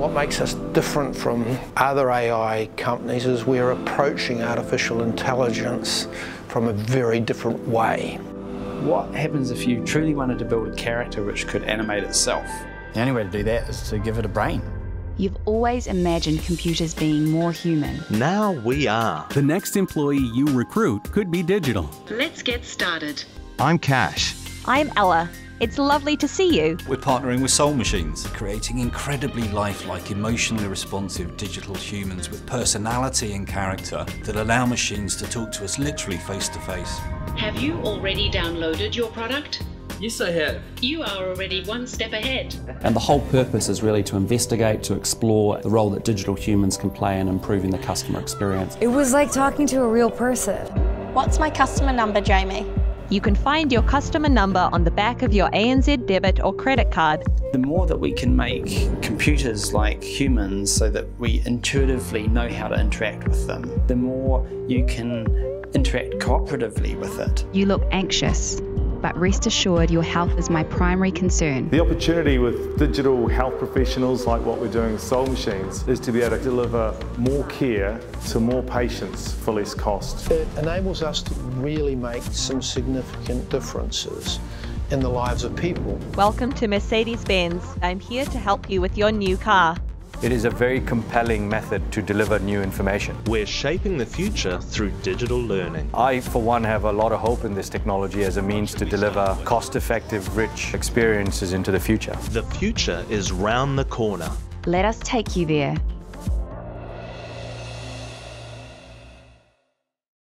What makes us different from other AI companies is we're approaching artificial intelligence from a very different way. What happens if you truly wanted to build a character which could animate itself? The only way to do that is to give it a brain. You've always imagined computers being more human. Now we are. The next employee you recruit could be digital. Let's get started. I'm Cash. I'm Ella. It's lovely to see you. We're partnering with Soul Machines, creating incredibly lifelike, emotionally responsive digital humans with personality and character that allow machines to talk to us literally face to face. Have you already downloaded your product? Yes, I have. You are already one step ahead. And the whole purpose is really to investigate, to explore the role that digital humans can play in improving the customer experience. It was like talking to a real person. What's my customer number, Jamie? You can find your customer number on the back of your ANZ debit or credit card. The more that we can make computers like humans so that we intuitively know how to interact with them, the more you can interact cooperatively with it. You look anxious, but rest assured your health is my primary concern. The opportunity with digital health professionals like what we're doing with Soul Machines is to be able to deliver more care to more patients for less cost. It enables us to really make some significant differences in the lives of people. Welcome to Mercedes-Benz. I'm here to help you with your new car. It is a very compelling method to deliver new information. We're shaping the future through digital learning. I, for one, have a lot of hope in this technology as a means to deliver cost-effective, rich experiences into the future. The future is round the corner. Let us take you there